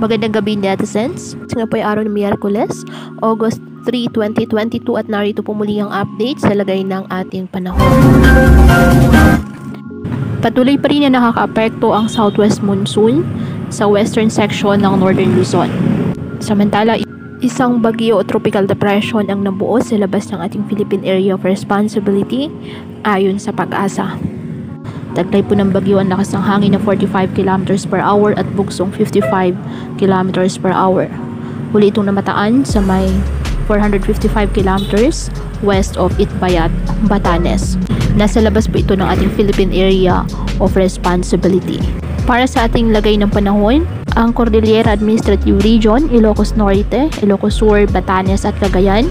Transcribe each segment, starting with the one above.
Magandang gabi netizens. Nga po ay araw ng Miyerkules, August 3, 2022 at narito po muli ang update sa lagay ng ating panahon. Patuloy pa rin na nakakaapekto ang southwest monsoon sa western section ng northern Luzon. Samantala, isang bagyo o tropical depression ang nabuo sa labas ng ating Philippine Area of Responsibility ayon sa pag-asa. Taglay po ng bagyo ang lakas ng hangin na 45 km per hour at bugsong 55 km per hour. Huli itong namataan sa may 455 km west of Itbayat, Batanes. Nasa labas po ito ng ating Philippine Area of Responsibility. Para sa ating lagay ng panahon, ang Cordillera Administrative Region, Ilocos Norte, Ilocos Sur, Batanes at Cagayan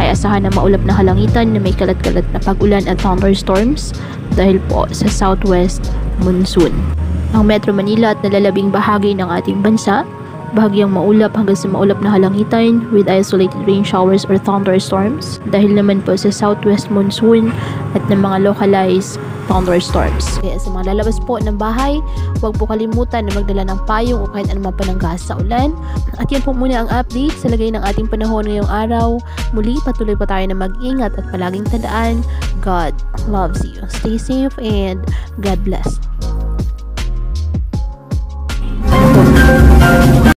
ay asahan na maulap na halangitan na may kalat-kalat na pag-ulan at thunderstorms dahil po sa southwest monsoon. Ang Metro Manila at nalalabing bahagi ng ating bansa, bahagyang maulap hanggang sa maulap na halangitan with isolated rain showers or thunderstorms dahil naman po sa southwest monsoon at ng mga localized thunderstorms. Kaya sa mga lalabas po ng bahay, huwag po kalimutan na magdala ng payong o kahit anumang pananggas sa ulan. At yan po muna ang update sa lagay ng ating panahon ngayong araw. Muli, patuloy pa tayo na mag-ingat at palaging tandaan, God loves you. Stay safe and God bless.